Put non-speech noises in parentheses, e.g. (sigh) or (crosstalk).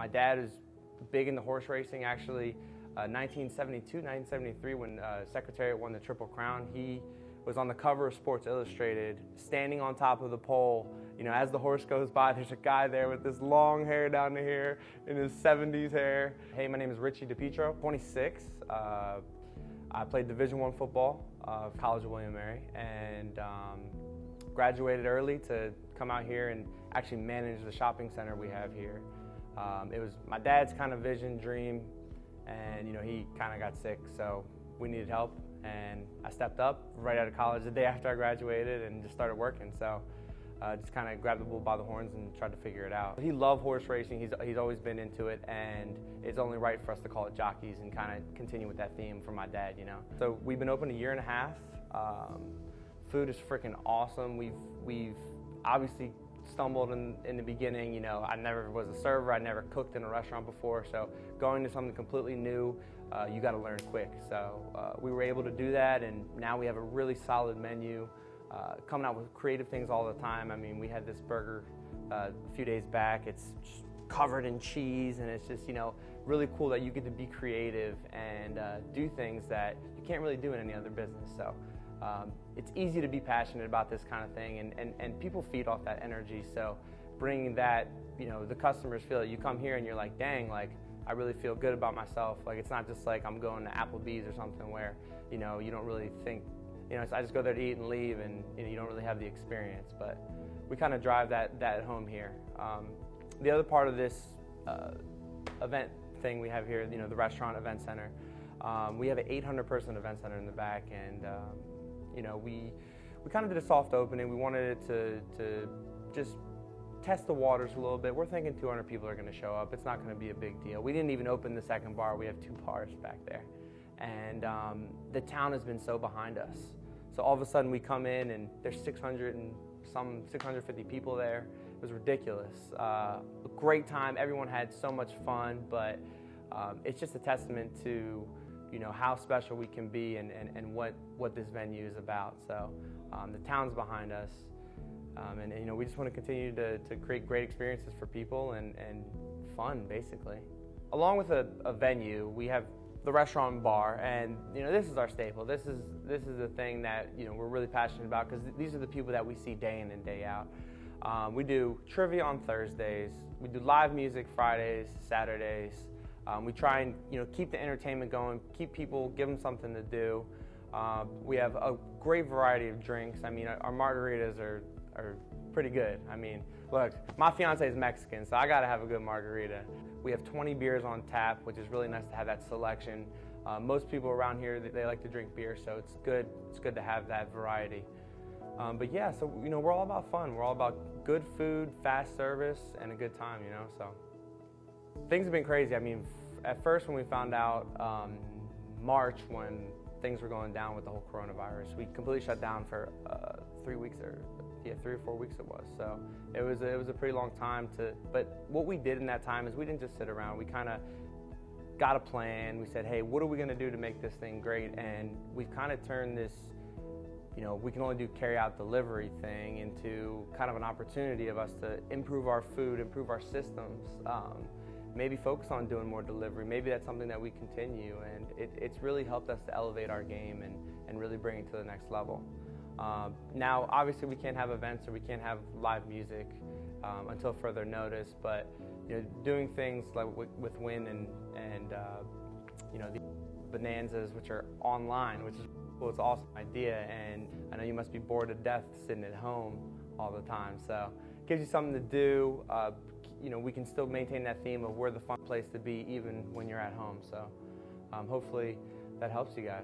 My dad is big into horse racing. Actually, uh, 1972, 1973, when uh, Secretariat won the Triple Crown, he was on the cover of Sports Illustrated, standing on top of the pole. You know, as the horse goes by, (laughs) there's a guy there with this long hair down to here in his 70s hair. Hey, my name is Richie Dipietro, 26. Uh, I played Division One football, of College of William Mary, and um, graduated early to come out here and actually manage the shopping center we have here. Um, it was my dad's kind of vision, dream, and you know he kind of got sick, so we needed help, and I stepped up right out of college the day after I graduated and just started working. So. Uh, just kind of grabbed the bull by the horns and tried to figure it out. He loved horse racing. He's, he's always been into it, and it's only right for us to call it jockeys and kind of continue with that theme for my dad, you know. So we've been open a year and a half. Um, food is freaking awesome. We've we've obviously stumbled in, in the beginning. You know, I never was a server. I never cooked in a restaurant before. So going to something completely new, uh, you got to learn quick. So uh, we were able to do that, and now we have a really solid menu. Uh, coming out with creative things all the time. I mean, we had this burger uh, a few days back. It's covered in cheese, and it's just you know really cool that you get to be creative and uh, do things that you can't really do in any other business. So um, it's easy to be passionate about this kind of thing, and, and, and people feed off that energy. So bringing that, you know, the customers feel it. You come here and you're like, dang, like I really feel good about myself. Like it's not just like I'm going to Applebee's or something where, you know, you don't really think you know, I just go there to eat and leave, and you, know, you don't really have the experience. But we kind of drive that that home here. Um, the other part of this uh, event thing we have here, you know, the restaurant event center. Um, we have an 800 person event center in the back, and um, you know, we we kind of did a soft opening. We wanted it to to just test the waters a little bit. We're thinking 200 people are going to show up. It's not going to be a big deal. We didn't even open the second bar. We have two bars back there, and um, the town has been so behind us. So all of a sudden we come in and there's 600 and some 650 people there. It was ridiculous. Uh, a great time. Everyone had so much fun, but um, it's just a testament to you know how special we can be and, and, and what, what this venue is about. So um, the town's behind us. Um, and, and, you know we just want to continue to, to create great experiences for people and, and fun basically. Along with a, a venue, we have the restaurant and bar, and you know this is our staple. This is this is the thing that you know we're really passionate about because th- these are the people that we see day in and day out. Um, we do trivia on Thursdays. We do live music Fridays, Saturdays. Um, we try and you know keep the entertainment going, keep people, give them something to do. Um, we have a great variety of drinks. I mean, our margaritas are are pretty good. I mean, look, my fiance is Mexican, so I got to have a good margarita. We have 20 beers on tap, which is really nice to have that selection. Uh, most people around here they, like to drink beer, so it's good. It's good to have that variety. Um, but yeah, so you know we're all about fun. We're all about good food, fast service, and a good time. You know, so things have been crazy. I mean, at first when we found out um, March when things were going down with the whole coronavirus, we completely shut down for uh, three weeks or yeah, three or four weeks it was. So it was it was a pretty long time to. But what we did in that time is we didn't just sit around. We kind of got a plan. We said, hey, what are we going to do to make this thing great? And we've kind of turned this, you know, we can only do carry out delivery thing into kind of an opportunity of us to improve our food, improve our systems. Um, maybe focus on doing more delivery. Maybe that's something that we continue, and it, it's really helped us to elevate our game and, and really bring it to the next level. Um, now, obviously, we can't have events or we can't have live music um, until further notice, but you know, doing things like with, WiYNN and, and uh, you know, the bonanzas, which are online, which is well, it's an awesome idea, and I know you must be bored to death sitting at home all the time. So, gives you something to do. Uh, you know, we can still maintain that theme of we're the fun place to be even when you're at home. So, um, hopefully, that helps you guys.